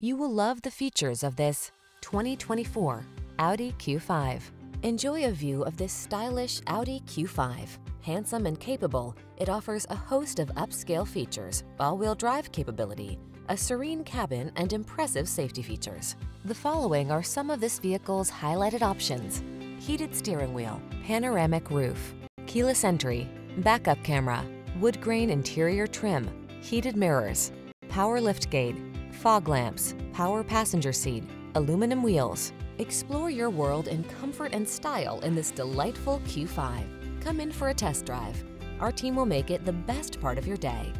You will love the features of this 2024 Audi Q5. Enjoy a view of this stylish Audi Q5. Handsome and capable, it offers a host of upscale features, all-wheel drive capability, a serene cabin, and impressive safety features. The following are some of this vehicle's highlighted options. Heated steering wheel, panoramic roof, keyless entry, backup camera, wood grain interior trim, heated mirrors, power liftgate, fog lamps, power passenger seat, aluminum wheels. Explore your world in comfort and style in this delightful Q5. Come in for a test drive. Our team will make it the best part of your day.